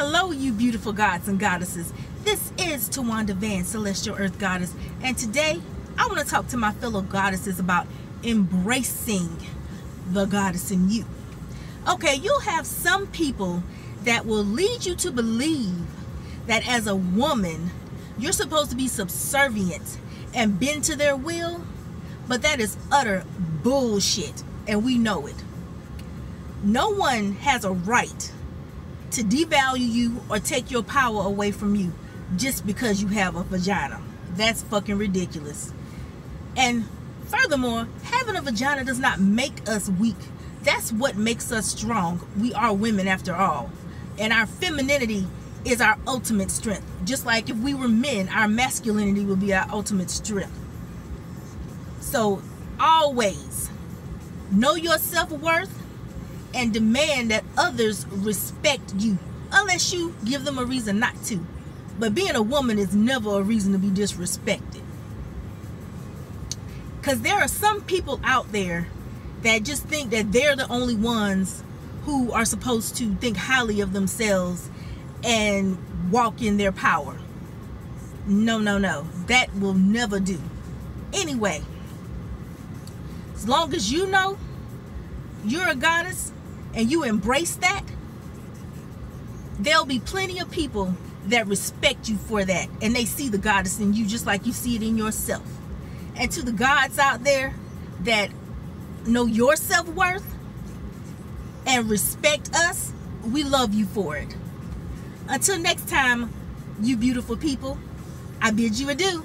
Hello, you beautiful gods and goddesses. This is Tawanda Van, Celestial Earth Goddess, and today I want to talk to my fellow goddesses about embracing the goddess in you. Okay, you'll have some people that will lead you to believe that as a woman, you're supposed to be subservient and bend to their will, but that is utter bullshit, and we know it. No one has a right to devalue you or take your power away from you just because you have a vagina. That's fucking ridiculous. And furthermore, having a vagina does not make us weak. That's what makes us strong. We are women after all. And our femininity is our ultimate strength. Just like if we were men, our masculinity would be our ultimate strength. So always know your self-worth and demand that others respect you unless you give them a reason not to. But being a woman is never a reason to be disrespected. Because there are some people out there that just think that they're the only ones who are supposed to think highly of themselves and walk in their power. No, no, no. That will never do. Anyway, as long as you know you're a goddess and you embrace that, there'll be plenty of people that respect you for that and they see the goddess in you just like you see it in yourself. And to the gods out there that know your self-worth and respect us, we love you for it. Until next time, you beautiful people, I bid you adieu.